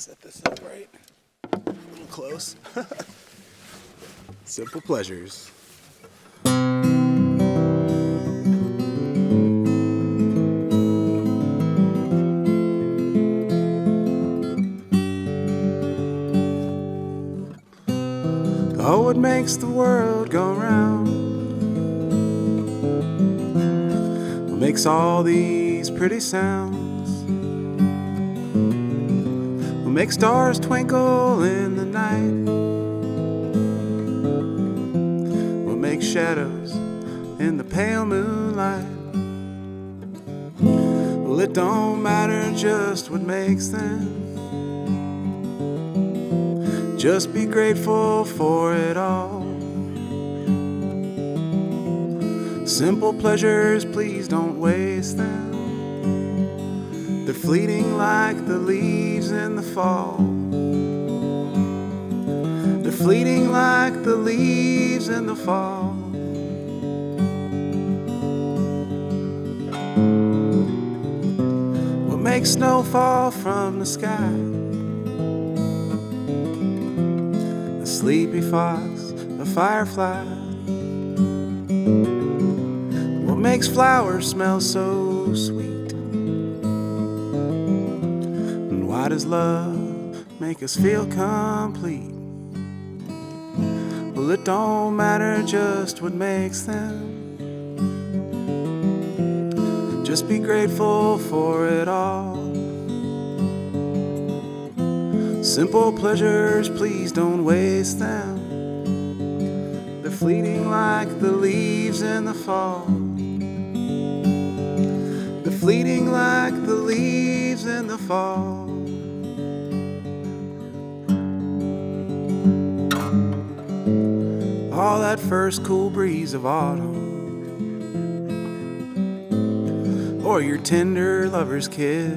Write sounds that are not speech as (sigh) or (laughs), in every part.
set this up right. A little close. (laughs) Simple pleasures. Oh, what makes the world go round? What makes all these pretty sounds? What makes stars twinkle in the night? We'll make shadows in the pale moonlight? Well, it don't matter just what makes them. Just be grateful for it all. Simple pleasures, please don't waste them. They're fleeting like the leaves in the fall. They're fleeting like the leaves in the fall. What makes snow fall from the sky? a sleepy fox, a firefly. What makes flowers smell so why does love make us feel complete? Well, it don't matter just what makes them. Just be grateful for it all. Simple pleasures, please don't waste them. They're fleeting like the leaves in the fall. They're fleeting like the leaves in the fall. That first cool breeze of autumn, or your tender lover's kiss.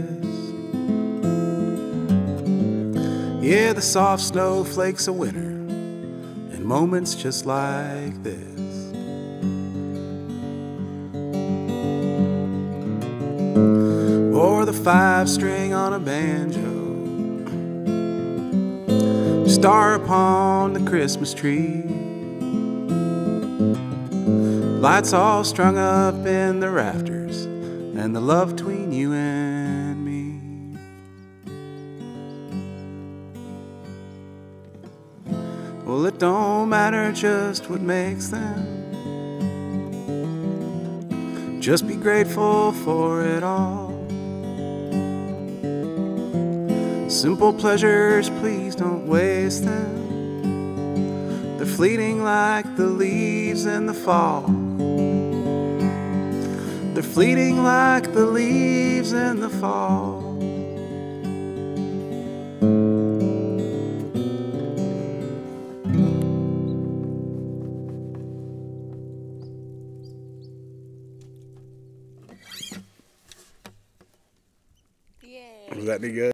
Yeah, the soft snowflakes of winter, and moments just like this. Or the five string on a banjo, star upon the Christmas tree. Lights all strung up in the rafters, and the love between you and me. Well, it don't matter just what makes them. Just be grateful for it all. Simple pleasures, please don't waste them. They're fleeting like the leaves in the fall. They're fleeting like the leaves in the fall. Yeah. Was that any good?